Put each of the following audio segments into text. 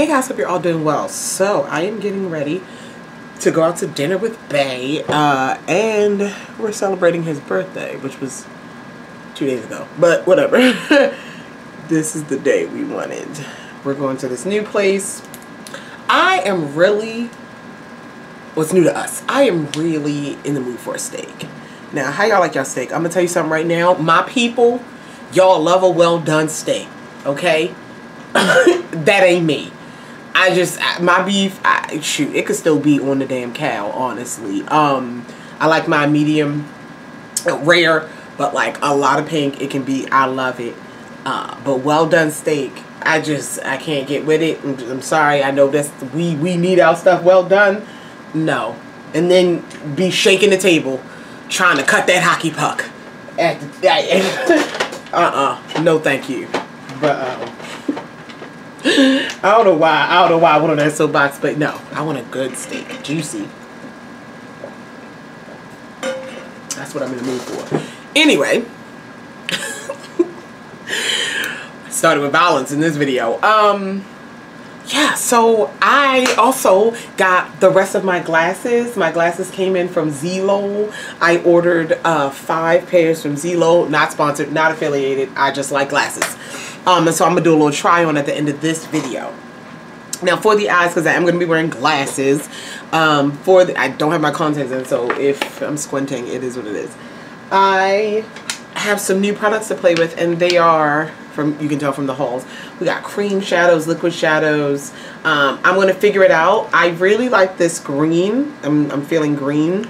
Hey guys, hope you're all doing well. So I am getting ready to go out to dinner with Bay, uh, and we're celebrating his birthday, which was two days ago. But whatever. this is the day we wanted. We're going to this new place. I am really, what's new to us, I am really in the mood for a steak. Now, how y'all like y'all steak? I'm gonna tell you something right now. My people, y'all love a well done steak, okay? that ain't me. I just my beef. I, shoot, it could still be on the damn cow. Honestly, um, I like my medium rare, but like a lot of pink. It can be. I love it. Uh, but well done steak. I just I can't get with it. I'm, I'm sorry. I know that's we we need our stuff well done. No, and then be shaking the table, trying to cut that hockey puck. At uh uh no thank you. But. Uh, I don't know why. I don't know why I went on that soapbox, but no, I want a good steak, juicy. That's what I'm in the mood for. Anyway, started with violence in this video. Um, yeah, so I also got the rest of my glasses. My glasses came in from Zeelool. I ordered uh, five pairs from Zeelool. Not sponsored, not affiliated. I just like glasses. Um, and so I'm going to do a little try on at the end of this video. Now for the eyes, because I am going to be wearing glasses, um, for the, I don't have my contacts in, so if I'm squinting, it is what it is. I have some new products to play with, and they are, from you can tell from the hauls, we got cream shadows, liquid shadows. Um, I'm to figure it out. I really like this green. I'm, I'm feeling green.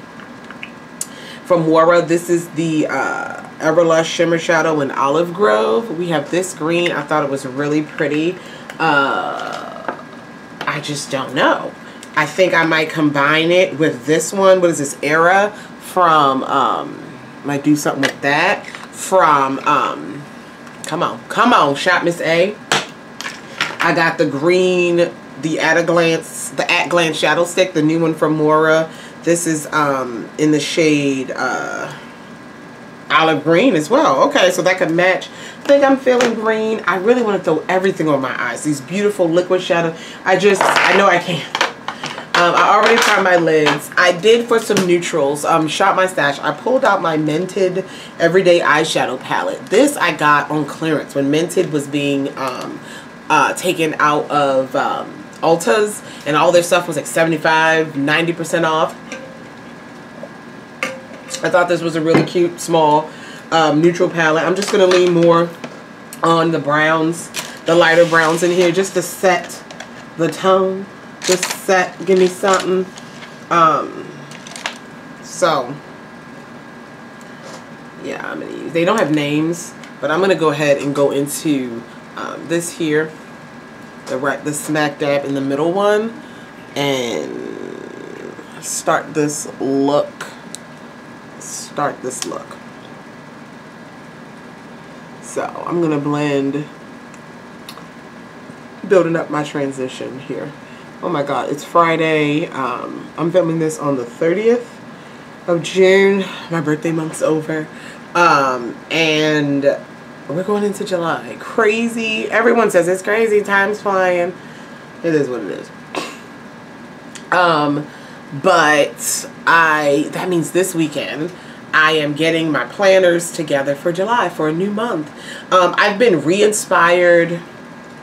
From Wara, this is the uh, Everlush Shimmer Shadow in Olive Grove. We have this green. I thought it was really pretty. Uh, I just don't know. I think I might combine it with this one. What is this? Era from, um, might do something with that. From, um, come on. Come on, Shop Miss A. I got the green, the At a Glance, the At Glance Shadow Stick, the new one from Moira. This is um, in the shade uh, olive green as well. Okay, so that could match. I think I'm feeling green. I really want to throw everything on my eyes. These beautiful liquid shadow. I just, I know I can. Um, I already tried my lids. I did for some neutrals. Um, shop my stash. I pulled out my Mented Everyday Eyeshadow Palette. This I got on clearance when Mented was being um, uh, taken out of um, Ulta's and all their stuff was like 75, 90% off. I thought this was a really cute, small, um, neutral palette. I'm just going to lean more on the browns, the lighter browns in here, just to set the tone. Just set, give me something. Um, so, yeah, I'm to use, they don't have names, but I'm to go ahead and go into um, this here, the right, the smack dab in the middle one, and start this look start this look. So I'm to blend, building up my transition here. Oh my god, it's Friday. Um, I'm filming this on the 30th of June. My birthday month's over. Um, and we're going into July. Crazy. Everyone says it's crazy. Time's flying. It is what it is. Um, but I, that means this weekend, I am getting my planners together for July for a new month. Um, I've been re-inspired.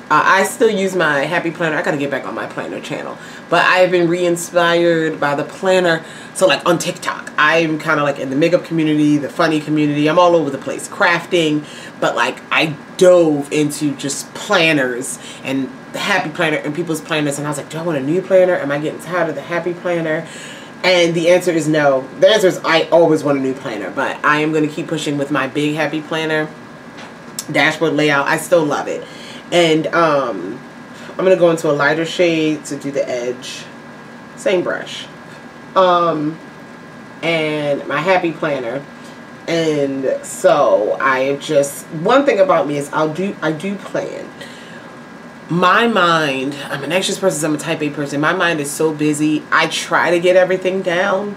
Uh, I still use my Happy Planner. I got to get back on my planner channel. But I have been re-inspired by the planner. So like on TikTok, I'm kind of like in the makeup community, the funny community. I'm all over the place. Crafting. But like I dove into just planners and the Happy Planner and people's planners. And I was like, do I want a new planner? Am I getting tired of the Happy Planner? And the answer is no. The answer is I always want a new planner, but I am going to keep pushing with my big happy planner dashboard layout. I still love it. And um, I'm going to go into a lighter shade to do the edge. Same brush. Um, and my happy planner. And so I just, one thing about me is I'll do, I do plan my mind, I'm an anxious person, I'm a type A person. My mind is so busy. I try to get everything down,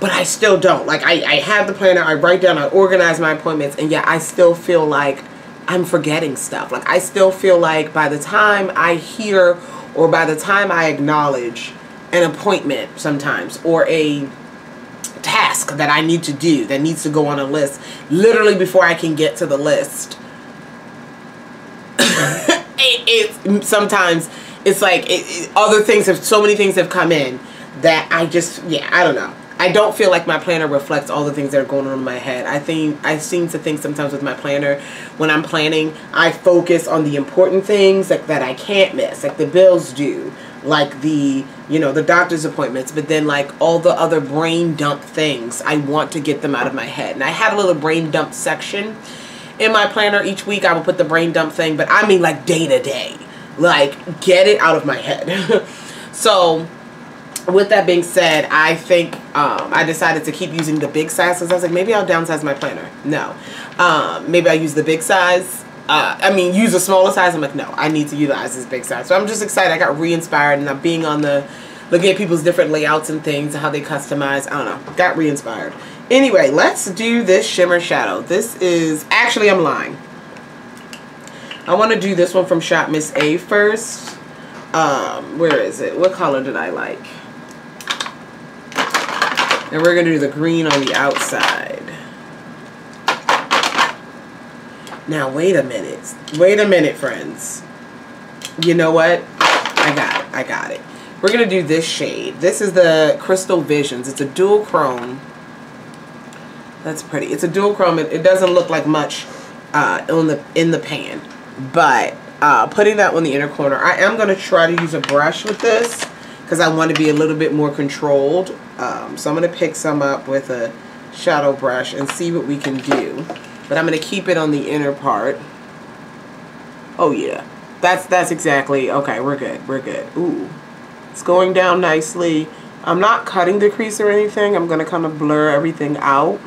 but I still don't. Like, I, I have the planner, I write down, I organize my appointments, and yet I still feel like I'm forgetting stuff. Like I still feel like by the time I hear or by the time I acknowledge an appointment sometimes or a task that I need to do that needs to go on a list, literally before I can get to the list, it, it sometimes it's like it, other things have so many things have come in that I just yeah I don't know I don't feel like my planner reflects all the things that are going on in my head. I think I seem to think sometimes with my planner, when I'm planning, I focus on the important things like that I can't miss, like the bills due, like the you know the doctor's appointments, but then like all the other brain dump things, I want to get them out of my head. And I have a little brain dump section in my planner each week. I will put the brain dump thing, but I mean like day to day, like get it out of my head. so with that being said, I think um, I decided to keep using the big size because I was like, maybe I'll downsize my planner. No. Um, maybe I use the big size. Uh, I mean, use a smaller size. I'm like, no, I need to utilize this big size. So I'm just excited. I got re-inspired and I'm being on the, looking at people's different layouts and things, and how they customize. I don't know. Got re-inspired. Anyway, let's do this shimmer shadow. This is, actually I'm lying. I want to do this one from Shop Miss A first. Um, where is it? What color did I like? And we're going to do the green on the outside. Now, wait a minute. Wait a minute, friends. You know what? I got it. I got it. We're going to do this shade. This is the Crystal Visions. It's a dual chrome. That's pretty. It's a dual chrome. It, it doesn't look like much uh, in the in the pan. But uh, putting that on the inner corner, I am going to try to use a brush with this because I want to be a little bit more controlled. Um, so I'm going to pick some up with a shadow brush and see what we can do. But I'm going to keep it on the inner part. Oh yeah, that's that's exactly, okay, we're good, we're good. Ooh, it's going down nicely. I'm not cutting the crease or anything. I'm going to kind of blur everything out.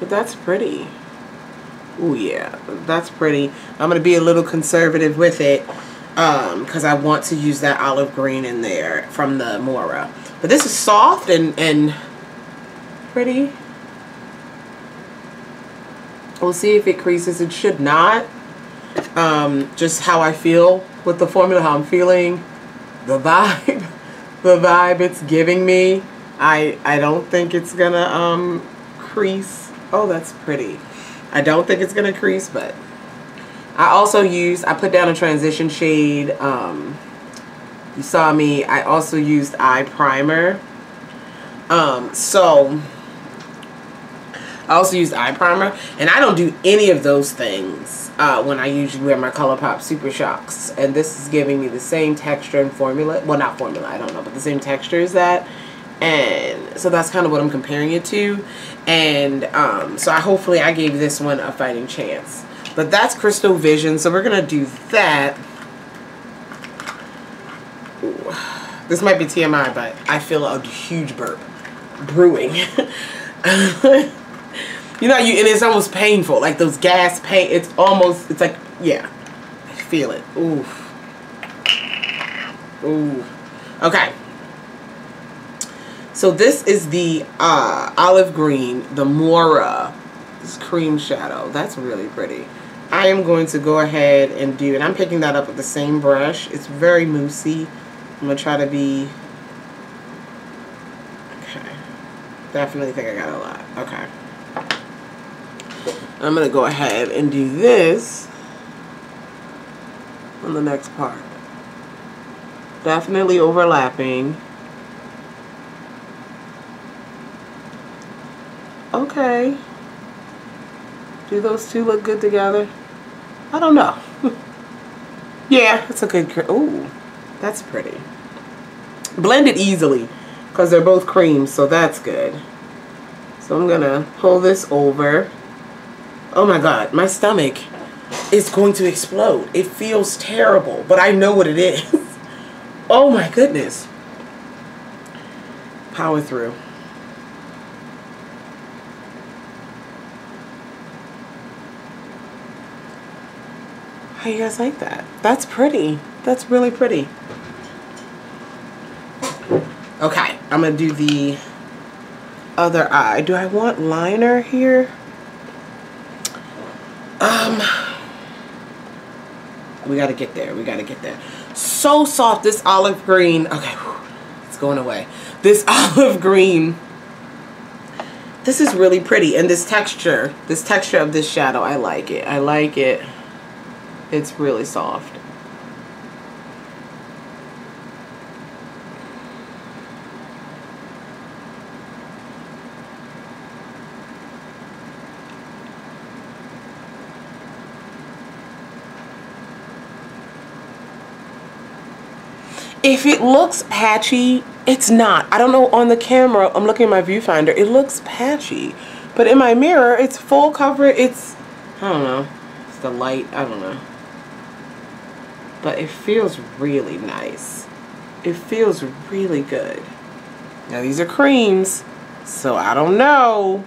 But that's pretty. Oh yeah, that's pretty. I'm going to be a little conservative with it because um, I want to use that olive green in there from the Moira. But this is soft and, and pretty. We'll see if it creases. It should not. Um, just how I feel with the formula, how I'm feeling, the vibe, the vibe it's giving me. I, I don't think it's going to um, crease. Oh, that's pretty. I don't think it's going to crease, but I also used, I put down a transition shade. Um, you saw me, I also used eye primer. Um, so, I also used eye primer. And I don't do any of those things uh, when I usually wear my ColourPop Super Shocks. And this is giving me the same texture and formula. Well, not formula, I don't know, but the same texture as that. And so that's kind of what I'm comparing it to. And um, so I hopefully I gave this one a fighting chance. But that's Crystal Vision. So we're going to do that. This might be TMI, but I feel a huge burp brewing. you know, you and it's almost painful. Like those gas pain. It's almost, it's like, yeah. I feel it. Ooh. Ooh. Okay. So this is the uh, olive green, the Moira cream shadow. That's really pretty. I am going to go ahead and do, and I'm picking that up with the same brush. It's very moussey. I'm going to try to be, okay. Definitely think I got a lot. Okay. I'm going to go ahead and do this on the next part. Definitely overlapping. Okay. Do those two look good together? I don't know. yeah, it's a good, ooh, that's pretty. Blend it easily because they're both creams, so that's good. So I'm gonna pull this over. Oh my God, my stomach is going to explode. It feels terrible, but I know what it is. oh my goodness. Power through. How you guys like that? That's pretty. That's really pretty. Okay, I'm going to do the other eye. Do I want liner here? Um, we got to get there. We got to get there. So soft, this olive green. Okay, it's going away. This olive green. This is really pretty. And this texture, this texture of this shadow, I like it. I like it. It's really soft. if it looks patchy, it's not. I don't know on the camera, I'm looking at my viewfinder, it looks patchy. But in my mirror, it's full cover, it's, I don't know, it's the light, I don't know. But it feels really nice. It feels really good. Now these are creams, so I don't know.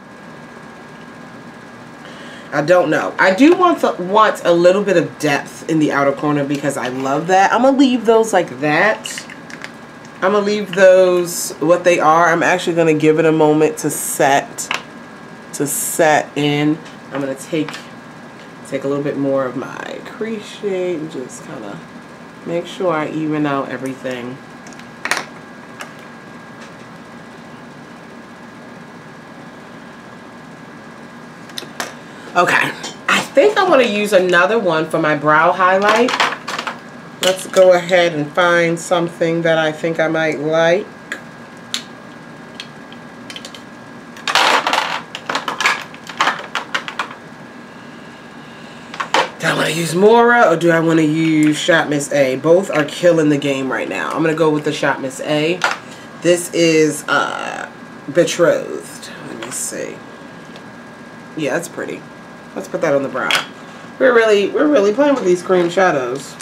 I don't know. I do want to, want a little bit of depth in the outer corner because I love that. I'm going to leave those like that. I'm going to leave those what they are. I'm actually going to give it a moment to set to set in. I'm going to take take a little bit more of my crease shade and just kind of make sure I even out everything. Okay. I think I want to use another one for my brow highlight. Let's go ahead and find something that I think I might like. Do I want to use Moira or do I want to use Shop Miss A? Both are killing the game right now. I'm going to go with the Shop Miss A. This is uh, Betrothed. Let me see. Yeah, that's pretty. Let's put that on the brow. We're really, we're really playing with these cream shadows.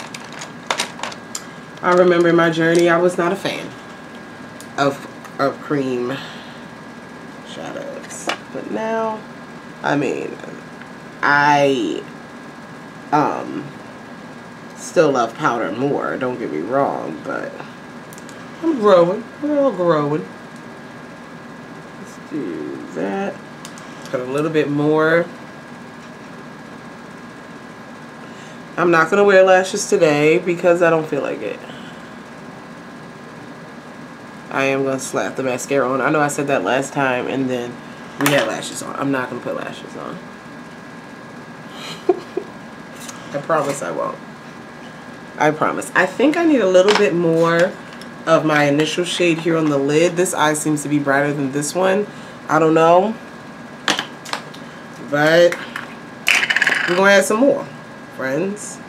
I remember my journey, I was not a fan of, of cream shadows. But now, I mean, I um, still love powder more, don't get me wrong, but I'm growing. We're all growing. Let's do that. Put a little bit more I'm not going to wear lashes today because I don't feel like it. I am going to slap the mascara on. I know I said that last time and then we had lashes on. I'm not going to put lashes on. I promise I won't. I promise. I think I need a little bit more of my initial shade here on the lid. This eye seems to be brighter than this one. I don't know. But we're going to add some more friends.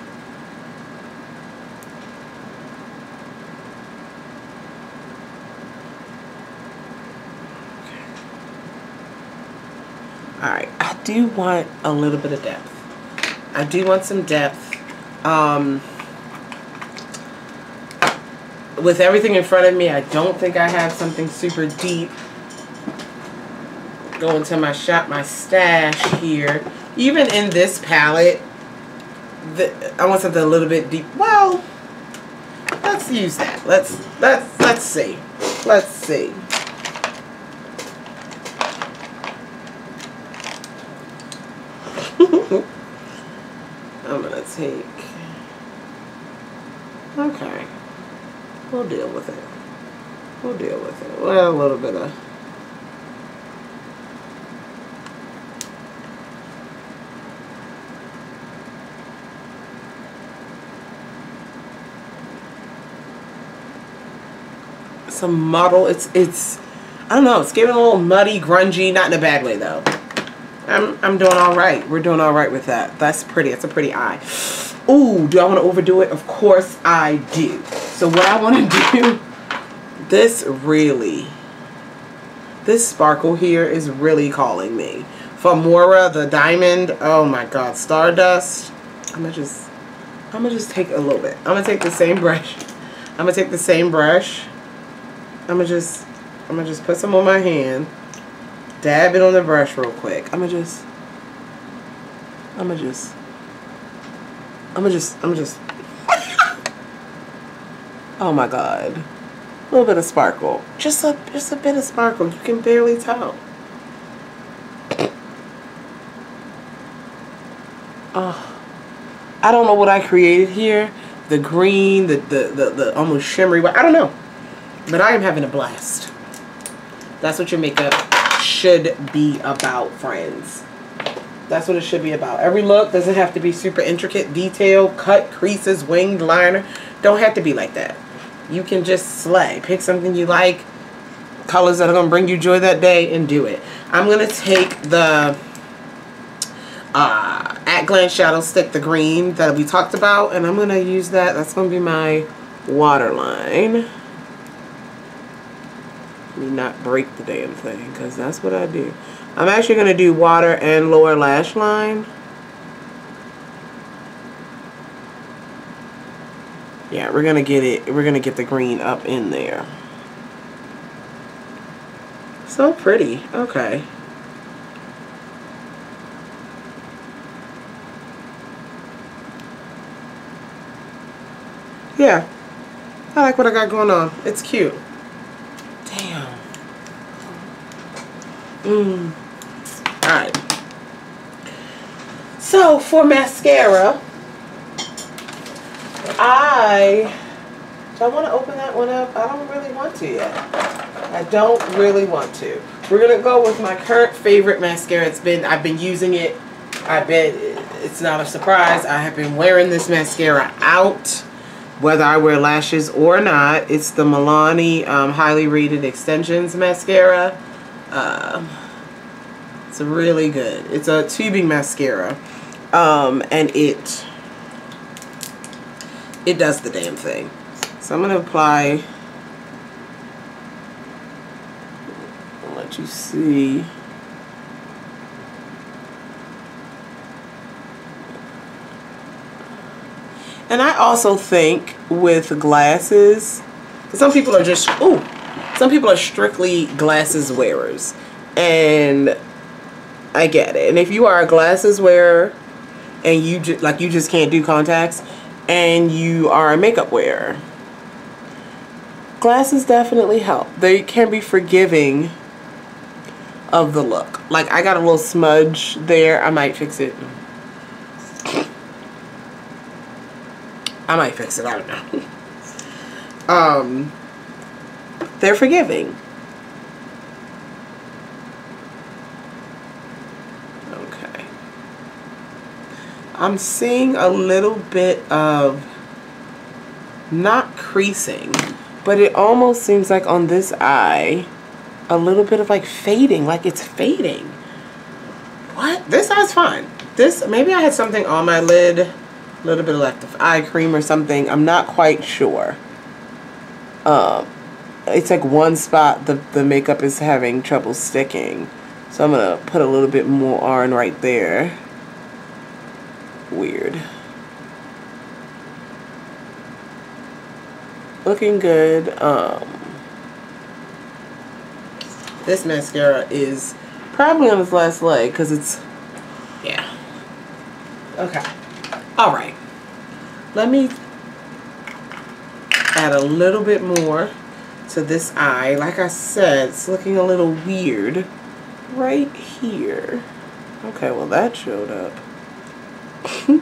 Alright, I do want a little bit of depth. I do want some depth. Um, with everything in front of me, I don't think I have something super deep. Going to my shop, my stash here. Even in this palette, the, I want something a little bit deep. Well, let's use that. Let's let's let's see. Let's see. I'm gonna take. Okay, we'll deal with it. We'll deal with it. Well, a little bit of. some muddle. It's, it's, I don't know, it's getting a little muddy, grungy, not in a bad way though. I'm, I'm doing all right. We're doing all right with that. That's pretty. It's a pretty eye. Ooh, do I want to overdo it? Of course I do. So what I want to do, this really, this sparkle here is really calling me. Famora, the diamond, oh my god, Stardust. I'm gonna just, I'm gonna just take a little bit. I'm gonna take the same brush. I'm gonna take the same brush I'm gonna just, I'm gonna just put some on my hand, dab it on the brush real quick. I'm gonna just, I'm gonna just, I'm gonna just, I'm gonna just, oh my god, a little bit of sparkle, just a, just a bit of sparkle. You can barely tell. Oh, I don't know what I created here. The green, the, the, the, the almost shimmery, I don't know. But I am having a blast. That's what your makeup should be about, friends. That's what it should be about. Every look doesn't have to be super intricate, detail, cut, creases, winged liner. Don't have to be like that. You can just slay. Pick something you like, colors that are going to bring you joy that day, and do it. I'm going to take the uh, At Glance Shadow Stick, the green that we talked about, and I'm going to use that. That's going to be my waterline. Not break the damn thing, because that's what I do. I'm actually going to do water and lower lash line. Yeah, we're going to get it, we're going to get the green up in there. So pretty. Okay. Yeah. I like what I got going on. It's cute. Damn. Mmm. Alright. So, for mascara, I... Do I want to open that one up? I don't really want to yet. I don't really want to. We're going to go with my current favorite mascara. It's been, I've been using it. I bet it's not a surprise. I have been wearing this mascara out whether I wear lashes or not. It's the Milani um, Highly Rated Extensions Mascara. Um, it's really good. It's a tubing mascara. Um, and it it does the damn thing. So I'm going to apply, I'll let you see. And I also think with glasses, some people are just, ooh, some people are strictly glasses wearers. And I get it. And if you are a glasses wearer and you just, like you just can't do contacts and you are a makeup wearer, glasses definitely help. They can be forgiving of the look. Like I got a little smudge there. I might fix it. I might fix it. I don't know. um, they're forgiving. Okay. I'm seeing a little bit of not creasing, but it almost seems like on this eye, a little bit of like fading, like it's fading. What? This eye's fine. This, maybe I had something on my lid a little bit of eye cream or something. I'm not quite sure. Um, it's like one spot the, the makeup is having trouble sticking. So I'm going to put a little bit more on right there. Weird. Looking good. Um, this mascara is probably on its last leg because it's, yeah. Okay. All right. Let me add a little bit more to this eye. Like I said, it's looking a little weird right here. Okay, well that showed up.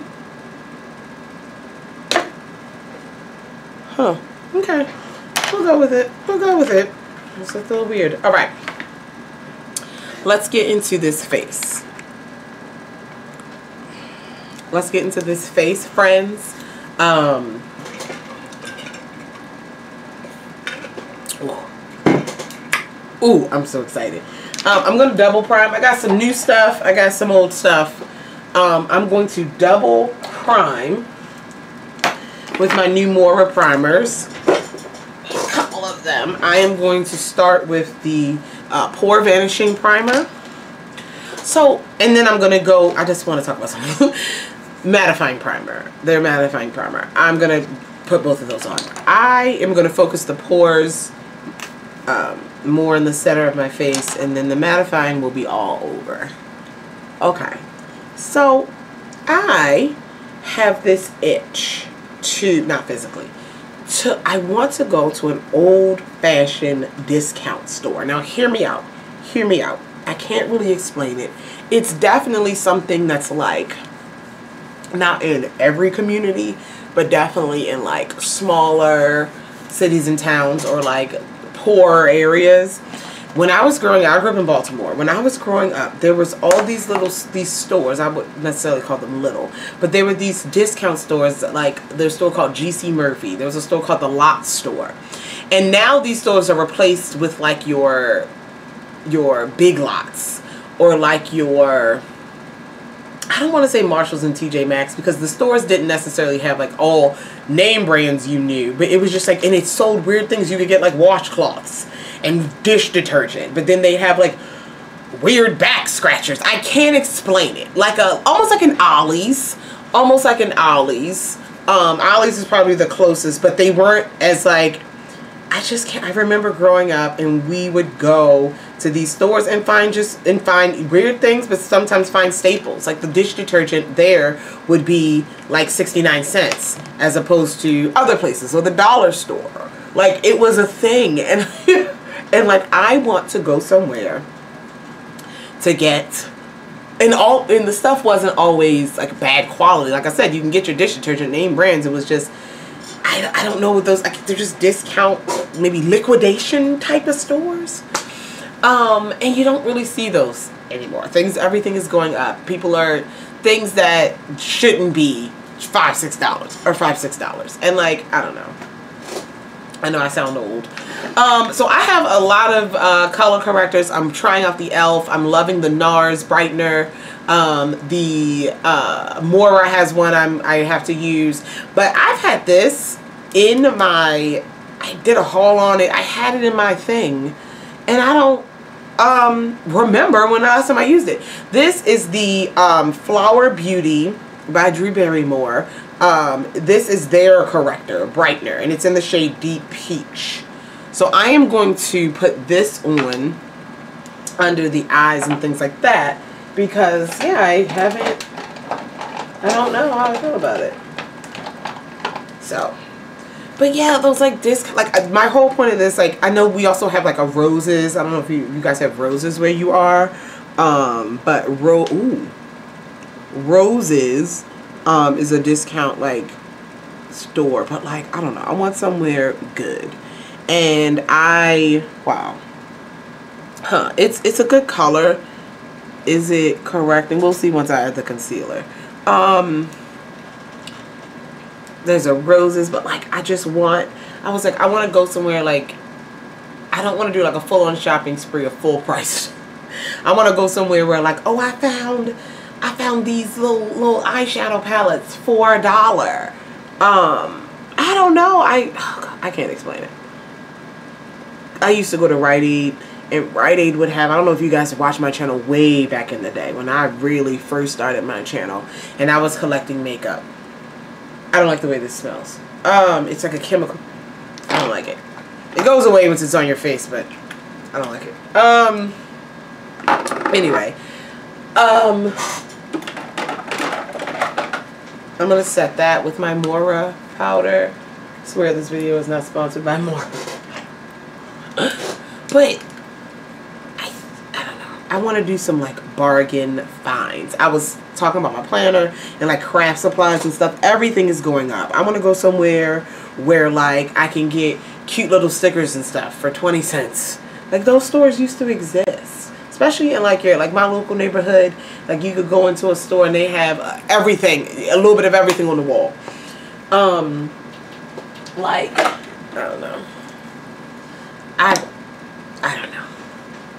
huh. Okay. We'll go with it. We'll go with it. It's a little weird. All right. Let's get into this face let's get into this face, friends. Um, ooh. I'm so excited. Um, I'm going to double prime. I got some new stuff. I got some old stuff. Um, I'm going to double prime with my new Moira primers. A couple of them. I am going to start with the uh, Pore Vanishing Primer. So, and then I'm going to go, I just want to talk about something. mattifying primer. Their mattifying primer. I'm going to put both of those on. I am going to focus the pores um, more in the center of my face and then the mattifying will be all over. Okay. So I have this itch to, not physically, to, I want to go to an old-fashioned discount store. Now hear me out. Hear me out. I can't really explain it. It's definitely something that's like not in every community, but definitely in like smaller cities and towns or like poor areas. When I was growing up, I grew up in Baltimore. When I was growing up, there was all these little these stores. I wouldn't necessarily call them little, but there were these discount stores. Like there's a store called GC Murphy. There was a store called the Lot Store, and now these stores are replaced with like your your Big Lots or like your I don't want to say Marshalls and TJ Maxx because the stores didn't necessarily have like all name brands you knew, but it was just like, and it sold weird things. You could get like washcloths and dish detergent, but then they have like weird back scratchers. I can't explain it. Like a, almost like an Ollie's, almost like an Ollie's. Um, Ollie's is probably the closest, but they weren't as like, I just can't, I remember growing up and we would go to these stores and find just and find weird things but sometimes find staples. Like the dish detergent there would be like 69 cents as opposed to other places or the dollar store. Like it was a thing. And and like I want to go somewhere to get and all and the stuff wasn't always like bad quality. Like I said you can get your dish detergent name brands. It was just I, I don't know what those they're just discount maybe liquidation type of stores um, and you don't really see those anymore. Things, everything is going up. People are things that shouldn't be five, six dollars or five, six dollars. And like, I don't know. I know I sound old. Um, so I have a lot of uh, color correctors. I'm trying out the e.l.f. I'm loving the NARS brightener. Um, the uh, Moira has one I'm, I have to use. But I've had this in my, I did a haul on it. I had it in my thing. And I don't um, remember when the last time I used it. This is the um, Flower Beauty by Drew Barrymore. Um, this is their corrector, brightener, and it's in the shade Deep Peach. So I am going to put this on under the eyes and things like that because, yeah, I haven't, I don't know how I feel about it. So, but yeah, those like disc like uh, my whole point of this like I know we also have like a roses. I don't know if you, you guys have roses where you are. Um, but ro ooh, roses um is a discount like store, but like I don't know. I want somewhere good. And I wow. Huh, it's it's a good color. Is it correct? And we'll see once I add the concealer. Um there's a roses, but like I just want, I was like, I want to go somewhere like, I don't want to do like a full-on shopping spree of full price. I want to go somewhere where like, oh, I found, I found these little little eyeshadow palettes for a dollar. Um, I don't know. I oh God, I can't explain it. I used to go to Rite Aid and Rite Aid would have, I don't know if you guys watched my channel way back in the day when I really first started my channel and I was collecting makeup. I don't like the way this smells. Um, it's like a chemical. I don't like it. It goes away once it's on your face, but I don't like it. Um, anyway. Um, I'm going to set that with my Moira powder. I swear this video is not sponsored by Moira. but I want to do some like bargain finds. I was talking about my planner and like craft supplies and stuff. Everything is going up. I want to go somewhere where like I can get cute little stickers and stuff for 20 cents. Like those stores used to exist. Especially in like your like my local neighborhood. Like you could go into a store and they have uh, everything, a little bit of everything on the wall. Um like I don't know. I I don't know.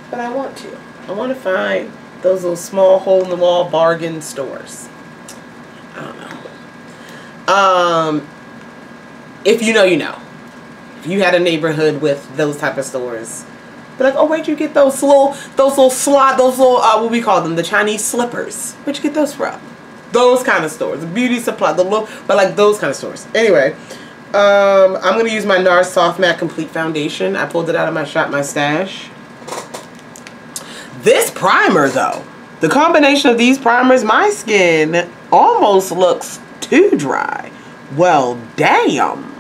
But I want to. I want to find those little small hole-in-the-wall bargain stores. I don't know. Um, if you know, you know. If you had a neighborhood with those type of stores, but like, oh, where'd you get those little, those little slot, those little, uh, what we call them, the Chinese slippers? Where'd you get those from? Those kind of stores, The beauty supply, the little, but like those kind of stores. Anyway, um, I'm gonna use my NARS Soft Matte Complete Foundation. I pulled it out of my Shop My Stash. This primer though, the combination of these primers, my skin almost looks too dry. Well, damn.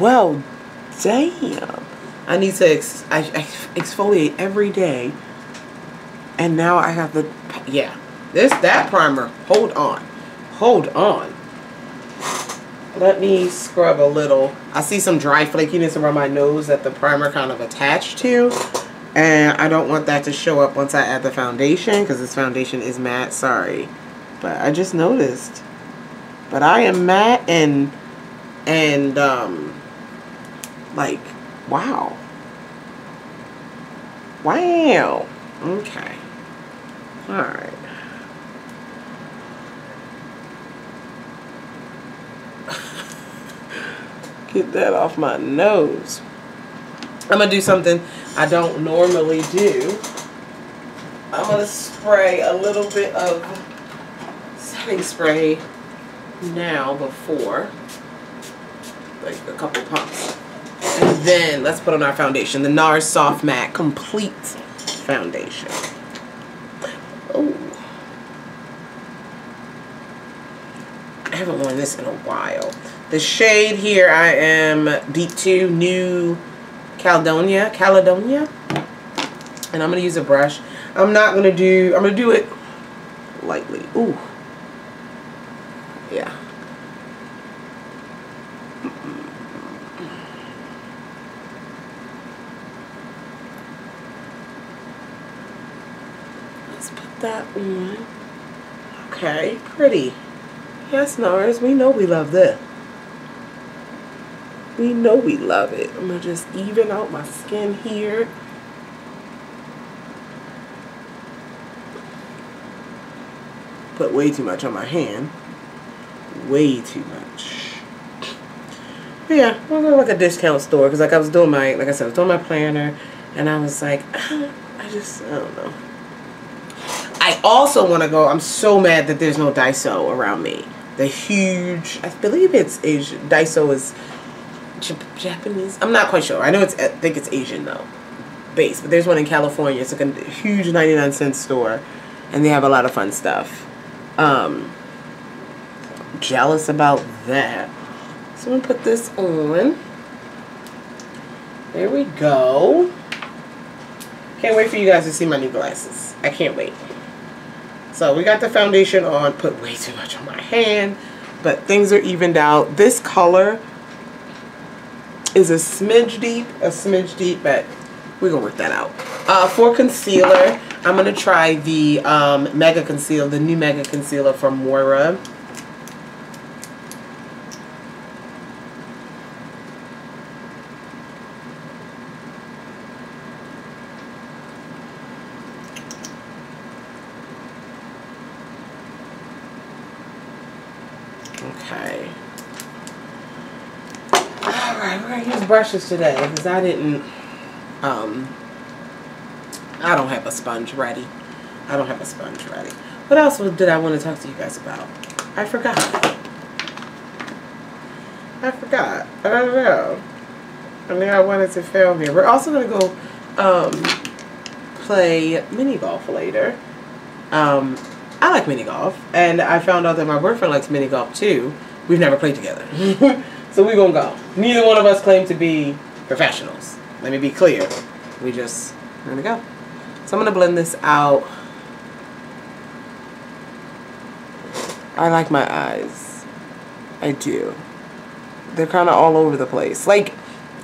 Well, damn. I need to ex I, I exfoliate every day. And now I have the, yeah. This, that primer, hold on. hold on. Let me scrub a little. I see some dry flakiness around my nose that the primer kind of attached to. And I don't want that to show up once I add the foundation because this foundation is matte. Sorry. But I just noticed. But I am matte and, and, um, like, wow. Wow. Okay. Alright. Get that off my nose. I'm going to do something I don't normally do. I'm going to spray a little bit of setting spray now before. Like a couple pumps. And then let's put on our foundation. The NARS Soft Matte Complete Foundation. Oh. I haven't worn this in a while. The shade here I am Deep 2 New Caledonia. Caledonia. And I'm going to use a brush. I'm not going to do, I'm going to do it lightly. Ooh. Yeah. Let's put that on. Okay, pretty. Yes, NARS, we know we love this. We know we love it. I'm going to just even out my skin here. Put way too much on my hand. Way too much. But yeah, I'm going to like a discount store because like I was doing my, like I said, I was doing my planner and I was like, I just, I don't know. I also want to go, I'm so mad that there's no Daiso around me. The huge, I believe it's Asian, Daiso is Japanese. I'm not quite sure. I know it's, I think it's Asian though, base. But there's one in California. It's like a huge 99 cent store, and they have a lot of fun stuff. Um, jealous about that. So I'm gonna put this on. There we go. Can't wait for you guys to see my new glasses. I can't wait. So we got the foundation on, put way too much on my hand, but things are evened out. This color is a smidge deep, a smidge deep, but we're gonna work that out. Uh, for concealer, I'm gonna try the um, Mega Concealer, the new Mega Concealer from Moira. Okay. Alright, we're gonna use brushes today because I didn't um I don't have a sponge ready. I don't have a sponge ready. What else did I want to talk to you guys about? I forgot. I forgot. I don't know. I mean, I wanted to film here. We're also going to go um, play mini golf later. Um, I like mini golf, and I found out that my boyfriend likes mini golf too. We've never played together. so we're going to go. Neither one of us claim to be professionals. Let me be clear. We just, we're going to go. So I'm going to blend this out. I like my eyes. I do. They're kind of all over the place. Like,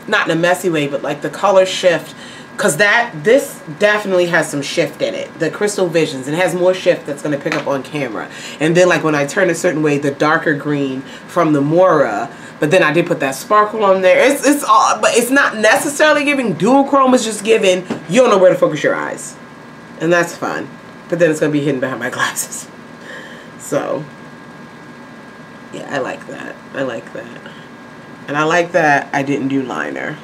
not in a messy way, but like the color shift. Because that, this definitely has some shift in it. The Crystal Visions. It has more shift that's going to pick up on camera. And then like when I turn a certain way, the darker green from the Moira. But then I did put that sparkle on there. It's, it's all, but it's not necessarily giving dual chrome, It's just giving, you don't know where to focus your eyes. And that's fun. But then it's going to be hidden behind my glasses. So, yeah, I like that. I like that. And I like that I didn't do liner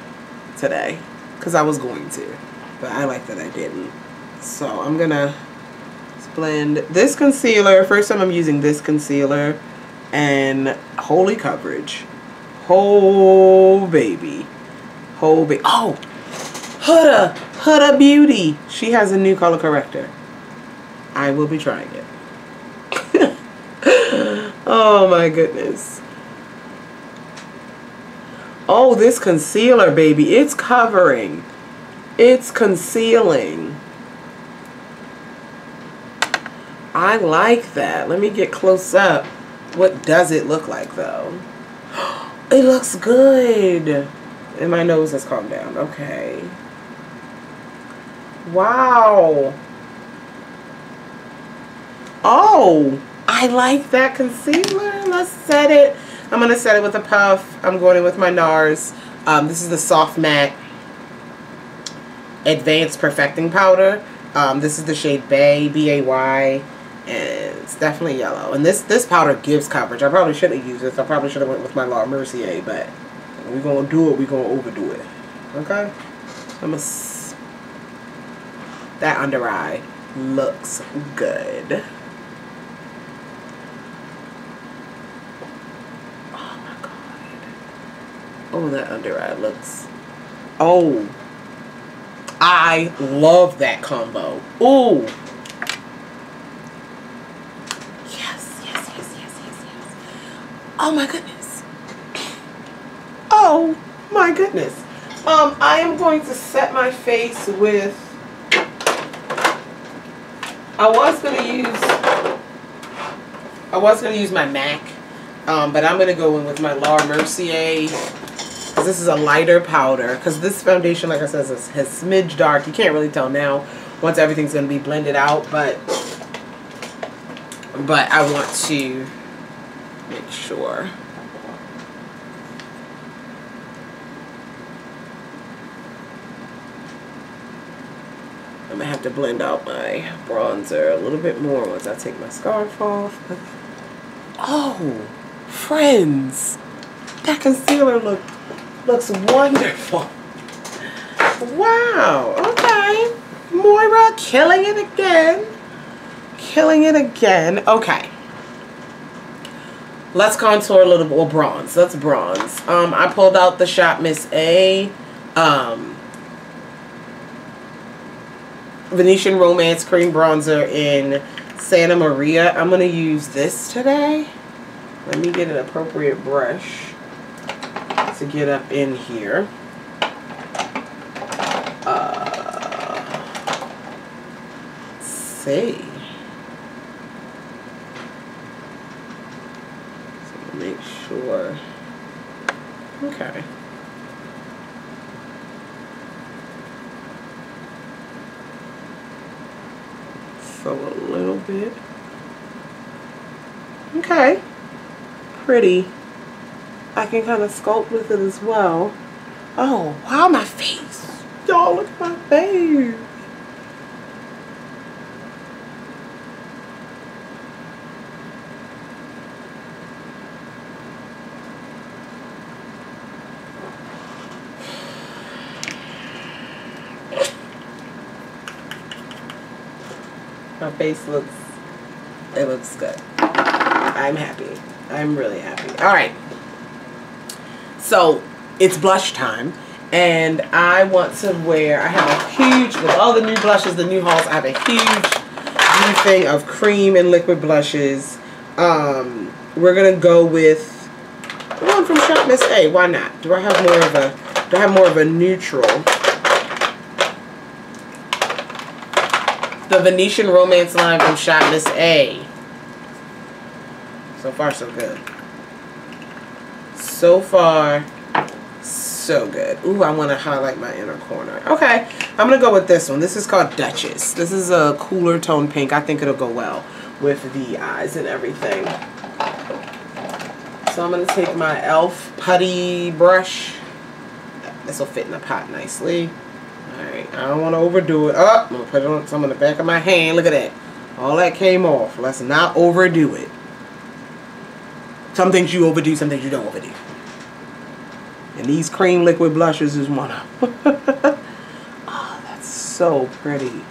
today. Because I was going to. But I like that I didn't. So, I'm to blend this concealer. First time I'm using this concealer. And holy coverage. Whole baby. Whole baby. Oh! Huda! Huda Beauty! She has a new color corrector. I will be trying it. oh my goodness. Oh, this concealer, baby. It's covering. It's concealing. I like that. Let me get close up What does it look like though? It looks good. And my nose has calmed down. Okay. Wow. Oh, I like that concealer. Let's set it. I'm going to set it with a puff. I'm going in with my NARS. Um, this is the Soft Matte Advanced Perfecting Powder. Um, this is the shade Bay, B-A-Y. And it's definitely yellow. And this, this powder gives coverage. I probably should have used this. I probably should have went with my Laura Mercier. But we're going to do it. We're going to overdo it. Okay? I'm. That under eye looks good. Oh, that under eye looks... Oh. I love that combo. Oh. Yes, yes, yes, yes, yes, yes. Oh my goodness. Oh my goodness. Um, I am going to set my face with... I was going to use... I was going to use my MAC. Um, but I'm going to go in with my Laura Mercier this is a lighter powder. Because this foundation like I said is, has smidge dark. You can't really tell now once everything's going to be blended out but but I want to make sure. I'm gonna have to blend out my bronzer a little bit more once I take my scarf off oh friends that concealer looked Looks wonderful. Wow. Okay. Moira killing it again. Killing it again. Okay. Let's contour a little. Well, bronze. Let's bronze. Um, I pulled out the Shop Miss A. Um, Venetian Romance Cream Bronzer in Santa Maria. I'm going to use this today. Let me get an appropriate brush to get up in here. Uh, see. So make sure. Okay. So a little bit. Okay. Pretty. I can kind of sculpt with it as well. Oh, wow, my face. Y'all, look at my face. My face looks, it looks good. I'm happy. I'm really happy. All right. So it's blush time and I want to wear, I have a huge, with all the new blushes, the new hauls, I have a huge new thing of cream and liquid blushes. Um, we're going to go with one from Shop Miss A. Why not? Do I have more of a, do I have more of a neutral? The Venetian Romance line from Shop Miss A. So far, so good so far so good. Ooh, I want to highlight my inner corner. Okay, I'm going to go with this one. This is called Duchess. This is a cooler tone pink. I think it'll go well with the eyes and everything. So I'm going to take my e.l.f. putty brush. This will fit in the pot nicely. Alright, I don't want to overdo it. Oh, I'm going to put it on some on the back of my hand. Look at that. All that came off. Let's not overdo it. Some things you overdo, some things you don't overdo. And these cream liquid blushes is one of them. oh, that's so pretty.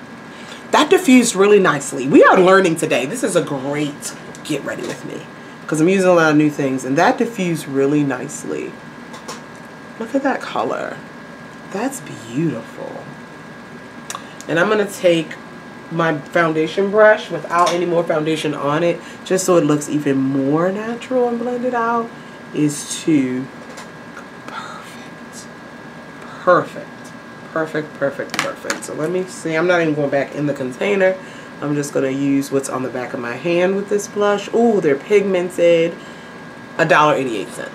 That diffused really nicely. We are learning today. This is a great get ready with me. Because I'm using a lot of new things. And that diffused really nicely. Look at that color. That's beautiful. And I'm going to take my foundation brush without any more foundation on it, just so it looks even more natural and blended out, is to perfect. Perfect, perfect, perfect. So let me see. I'm not even going back in the container. I'm just going to use what's on the back of my hand with this blush. Ooh, they're pigmented. $1.88.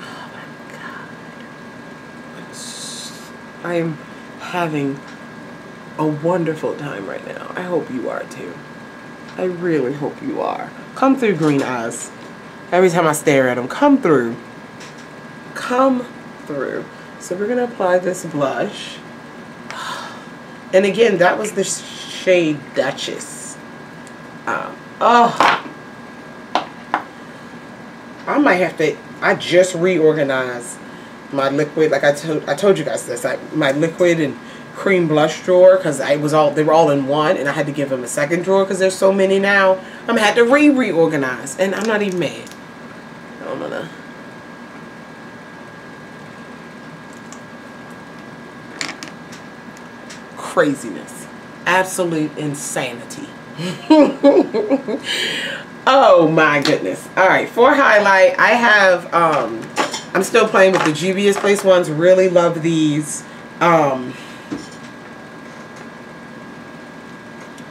Oh my God. I am having a wonderful time right now. I hope you are too. I really hope you are. Come through, green eyes. Every time I stare at them, come through. Come through. So we're going to apply this blush. And again, that was the shade Duchess. Um, oh. I might have to, I just reorganized my liquid. Like I told, I told you guys this. I, my liquid and cream blush drawer because I was all they were all in one and I had to give them a second drawer because there's so many now. I'm have to re reorganize and I'm not even mad. I'm gonna craziness, absolute insanity. oh my goodness! All right, for highlight, I have um, I'm still playing with the Juvia's Place ones. Really love these. Um,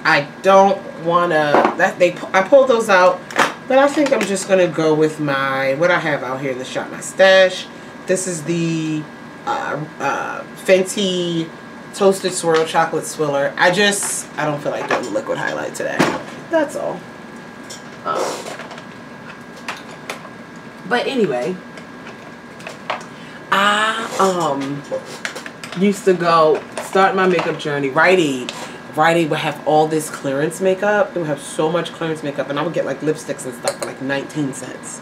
I don't wanna that they I pulled those out, but I think I'm just gonna go with my what I have out here in the shop, my stash. This is the uh, uh, Fenty Toasted Swirl Chocolate Swirler. I just I don't feel like doing the liquid highlight today. That's all. Um, but anyway, I um used to go start my makeup journey Rite Aid Rite Aid would have all this clearance makeup. They would have so much clearance makeup, and I would get like lipsticks and stuff for like 19 cents.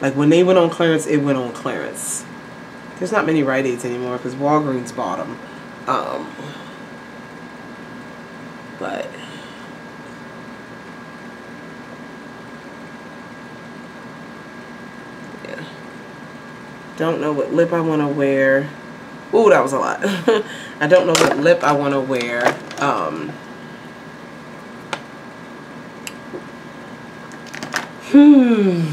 Like when they went on clearance, it went on clearance. There's not many Rite Aids anymore because Walgreens bought them. Um, but yeah, don't know what lip I want to wear. Ooh, that was a lot. I don't know what lip I want to wear. Um, hmm.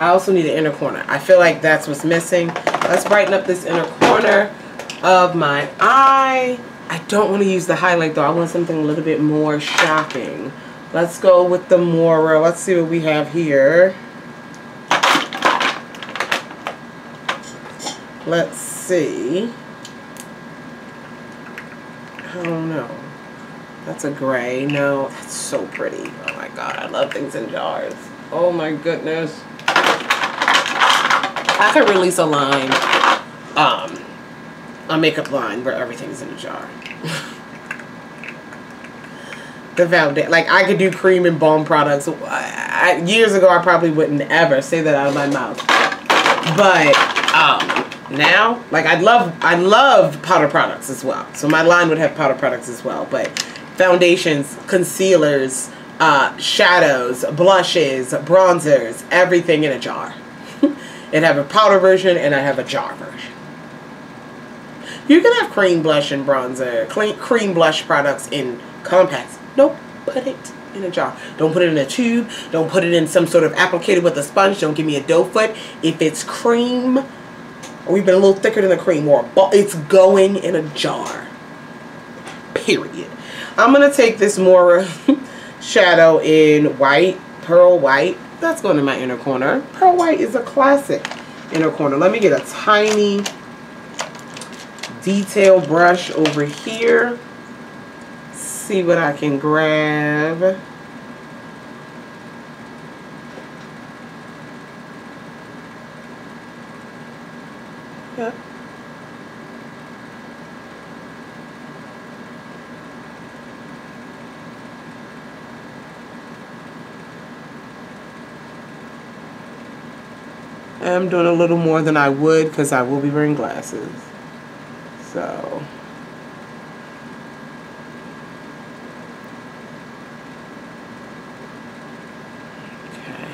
I also need an inner corner. I feel like that's what's missing. Let's brighten up this inner corner of my eye. I don't want to use the highlight though. I want something a little bit more shocking. Let's go with the Moira. Let's see what we have here. Let's see. Oh no. That's a gray. No, that's so pretty. Oh my god, I love things in jars. Oh my goodness. I could release a line, um, a makeup line where everything's in a jar. the foundation, like I could do cream and balm products. I, I, years ago, I probably wouldn't ever say that out of my mouth. But um, now, like I love, I love powder products as well. So my line would have powder products as well. But foundations, concealers, uh, shadows, blushes, bronzers, everything in a jar. It have a powder version and I have a jar version. You can have cream blush and bronzer, cream blush products in compacts. Nope, put it in a jar. Don't put it in a tube. Don't put it in some sort of applicator with a sponge. Don't give me a doe foot. If it's cream, or even a little thicker than the cream, or it's going in a jar. Period. I'm going to take this Moira shadow in white, pearl white that's going in my inner corner. Pearl White is a classic inner corner. Let me get a tiny detail brush over here. See what I can grab. Yep. I'm doing a little more than I would because I will be wearing glasses. So. Okay.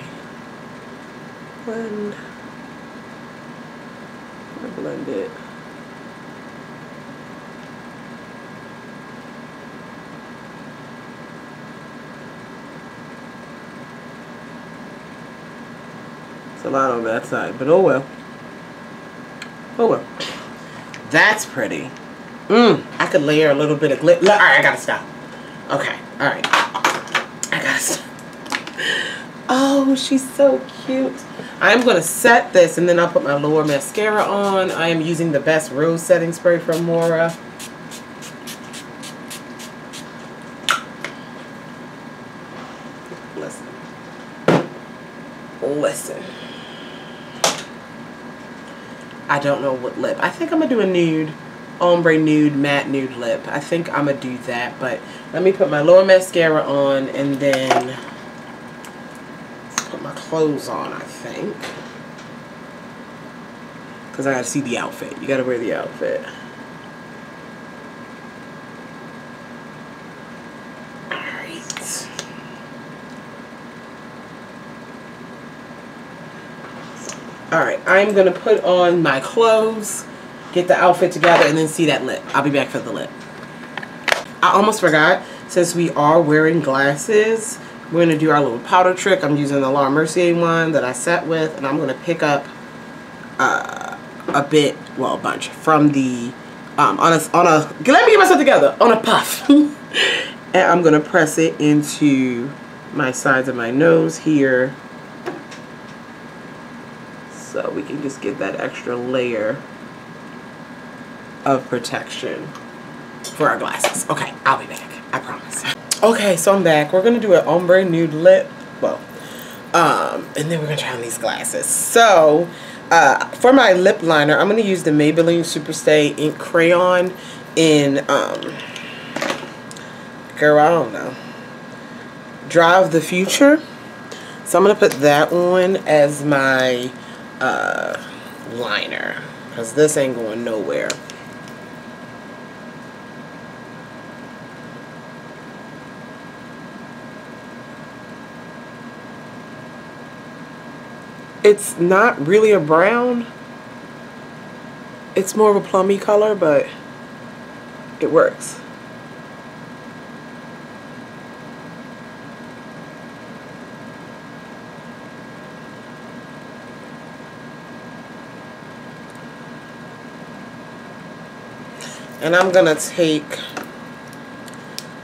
Blend. Blend it. It's a lot on that side, but oh well. Oh well. That's pretty. Mmm. I could layer a little bit of glitter. Alright, I gotta stop. Okay. Alright. I gotta stop. Oh, she's so cute. I'm going to set this and then I'll put my lower mascara on. I am using the best rose setting spray from Moira. Listen. Listen. I don't know what lip. I think I'm going to do a nude, ombre nude, matte nude lip. I think I'm going to do that. But let me put my lower mascara on and then put my clothes on, I think. Because I got to see the outfit. You got to wear the outfit. Alright. Alright, I'm going to put on my clothes, get the outfit together, and then see that lip. I'll be back for the lip. I almost forgot, since we are wearing glasses, we're going to do our little powder trick. I'm using the Laura Mercier one that I set with, and I'm going to pick up uh, a bit, well, a bunch, from the, um, on a, on a, let me get myself together, on a puff. and I'm going to press it into my sides of my nose here. So we can just get that extra layer of protection for our glasses. Okay, I'll be back. I promise. Okay, so I'm back. We're going to do an ombre nude lip. Well, um, and then we're going to try on these glasses. So, uh, for my lip liner, I'm going to use the Maybelline Superstay Ink Crayon in, um, girl, I don't know, Drive the Future. So I'm going to put that on as my uh, liner. Because this ain't going nowhere. it's not really a brown. It's more of a plummy color, but it works. And I'm going to take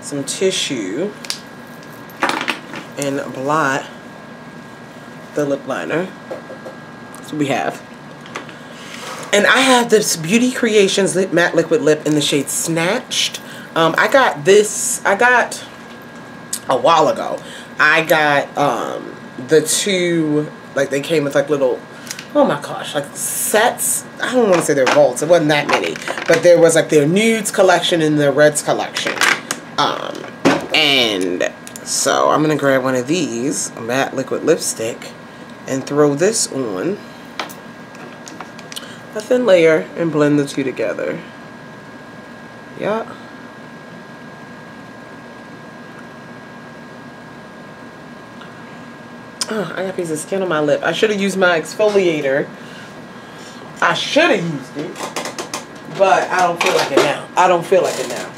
some tissue and blot the lip liner. That's what we have. And I have this Beauty Creations Lip Matte Liquid Lip in the shade Snatched. Um, I got this, I got a while ago. I got um, the two, like they came with like little, oh my gosh, like sets. I don't want to say they're vaults. It wasn't that many. But there was like their nudes collection and their reds collection. Um, and so I'm to grab one of these, matte liquid lipstick and throw this on a thin layer and blend the two together. Yeah. Oh, I got a piece of skin on my lip. I should have used my exfoliator. I should have used it. But I don't feel like it now. I don't feel like it now.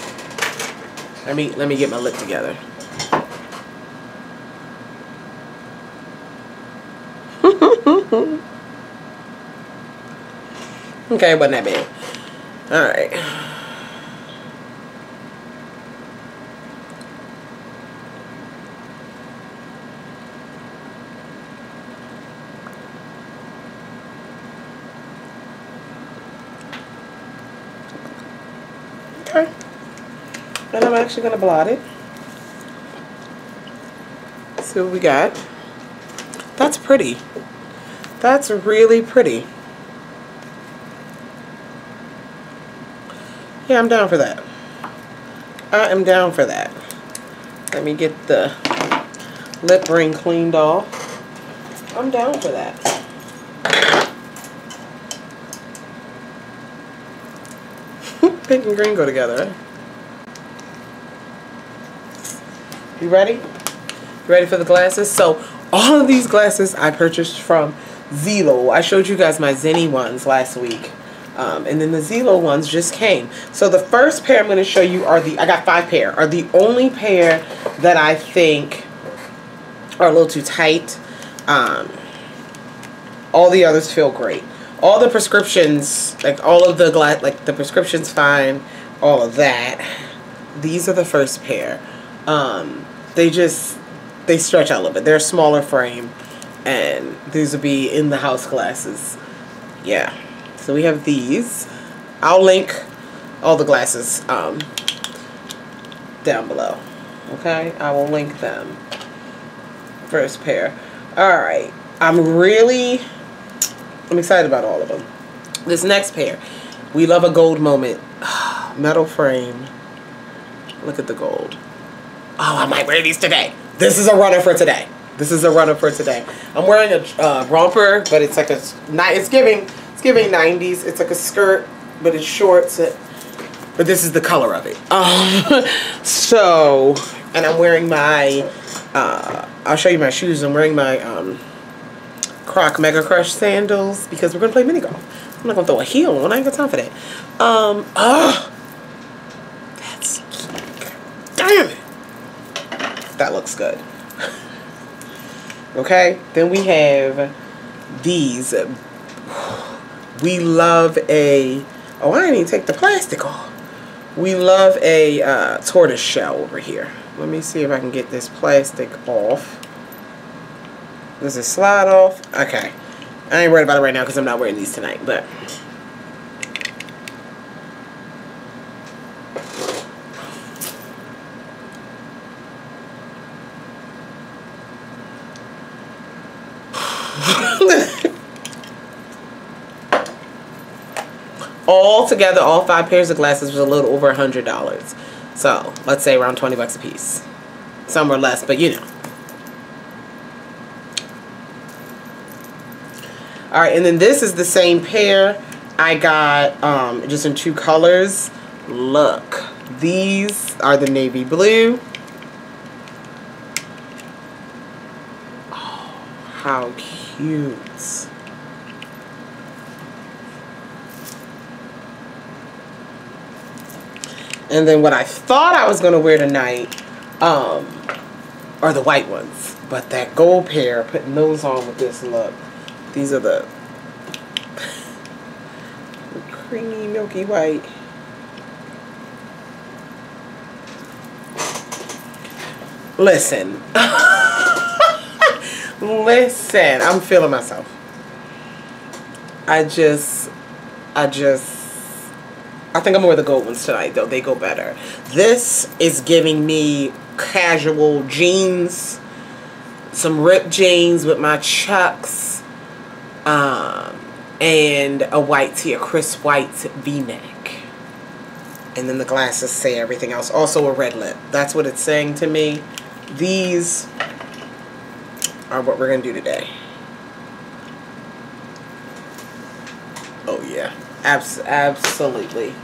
Let me let me get my lip together. okay, wasn't that bad. Alright. Okay. And I'm actually going to blot it. See what we got. That's pretty. That's really pretty. Yeah, I'm down for that. I am down for that. Let me get the lip ring cleaned off. I'm down for that. Pink and green go together. You ready? You ready for the glasses? So all of these glasses I purchased from Zeelool. I showed you guys my Zenni ones last week. Um, and then the Zeelool ones just came. So the first pair I'm going to show you are the, I got five pair, are the only pair that I think are a little too tight. Um, all the others feel great. All the prescriptions, like all of the glass, like the prescriptions fine, all of that. These are the first pair. Um, they just, they stretch out a little bit. They're a smaller frame and these will be in the house glasses. Yeah. So we have these. I'll link all the glasses um, down below. Okay, I will link them. First pair. All right, I'm really, I'm excited about all of them. This next pair, we love a gold moment. Metal frame. Look at the gold. Oh, I might wear these today. This is a runner for today. This is a runner for today. I'm wearing a uh, romper, but it's like a, it's giving, it's giving 90s. It's like a skirt, but it's shorts. But this is the color of it. Um, so, and I'm wearing my, uh, I'll show you my shoes. I'm wearing my um, Croc Mega Crush sandals because we're going to play mini golf. I'm not going to throw a heel on. I ain't got time for that. Um, oh, that's, damn it. That looks good. okay, then we have these. We love a, oh, I didn't even take the plastic off. We love a uh, tortoise shell over here. Let me see if I can get this plastic off. Does it slide off? Okay. I ain't worried about it right now because I'm not wearing these tonight, but... all together, all five pairs of glasses was a little over a hundred dollars. So let's say around 20 bucks a piece. Some were less, but you know. All right, and then this is the same pair. I got um, just in two colors. Look, these are the navy blue. Oh, how cute. And then what I thought I was going to wear tonight um, are the white ones. But that gold pair, putting those on with this look. These are the, creamy, milky white. Listen. Listen. I'm feeling myself. I just, I just, I think I'm gonna wear the gold ones tonight though. They go better. This is giving me casual jeans. Some ripped jeans with my chucks. Um, and a white tee, a Chris White v-neck. And then the glasses say everything else. Also a red lip. That's what it's saying to me. These are what we're going to do today. Oh yeah. Abs absolutely.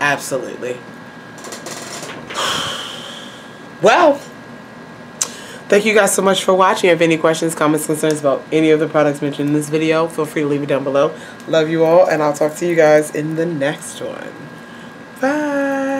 Absolutely. Well, thank you guys so much for watching. If any questions, comments, concerns about any of the products mentioned in this video, feel free to leave it down below. Love you all, and I'll talk to you guys in the next one. Bye.